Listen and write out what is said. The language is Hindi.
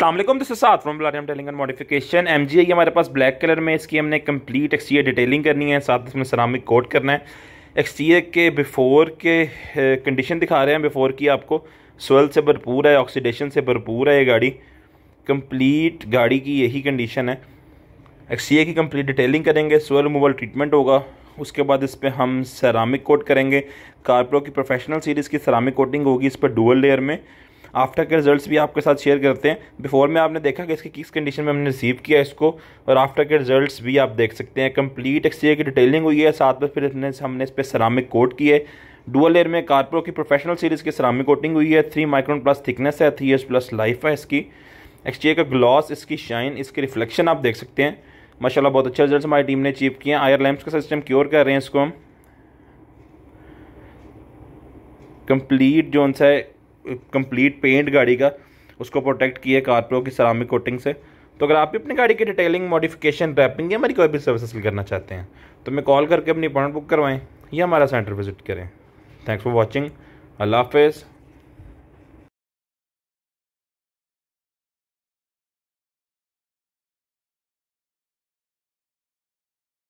वालेकुम दिस साथ from Blarium detailing and modification M G हमारे पास ब्लैक कलर में इसकी हमने कंप्लीट एक्सटीरियर डिटेलिंग करनी है। साथ इसमें सरामिक कोट करना है। एक्सटीरियर के बिफोर के कंडीशन दिखा रहे हैं। बिफोर की आपको सोयल से भरपूर है ऑक्सीडेशन से भरपूर है ये गाड़ी। कंप्लीट गाड़ी की यही कंडीशन है। एक्सटीरियर की कंप्लीट डिटेलिंग करेंगे सोयल रिमूवल ट्रीटमेंट होगा। उसके बाद इस पर हम सरामिक कोट करेंगे। कारप्रो की प्रोफेशनल सीरीज़ की सरामिक कोटिंग होगी इस पर डुअल लेयर में। आफ्टर के रिजल्ट्स भी आपके साथ शेयर करते हैं। बिफोर में आपने देखा कि इसकी किस कंडीशन में हमने रिसीव किया है इसको, और आफ्टर के रिजल्ट्स भी आप देख सकते हैं। कंप्लीट एक्सटीरियर की डिटेलिंग हुई है, साथ में फिर हमने इस पर सरामिक कोट की है। डुअल एयर में कारप्रो की प्रोफेशनल सीरीज़ की सरामिक कोटिंग हुई है। थ्री माइक्रोन प्लस थिकनेस है थ्री ईयर्स प्लस लाइफ है इसकी। एक्सटीरियर का ग्लॉस इसकी शाइन इसकी रिफ्लेक्शन आप देख सकते हैं। माशाल्लाह, बहुत अच्छे रिज़ल्ट हमारी टीम ने अचीव किए हैं। आयर लैम्प्स का सिस्टम क्योर कर रहे हैं इसको हम। कंप्लीट जो है कंप्लीट पेंट गाड़ी का, उसको प्रोटेक्ट किया कारप्रो की सरामिक कोटिंग से। तो अगर आप भी अपनी गाड़ी की डिटेलिंग मॉडिफिकेशन रैपिंग या हमारी कोई भी सर्विस करना चाहते हैं तो मैं कॉल करके अपनी अपॉइंट बुक करवाएँ। या हमारा सेंटर विज़िट करें। थैंक्स फॉर वॉचिंग अल्लाह हाफिज़।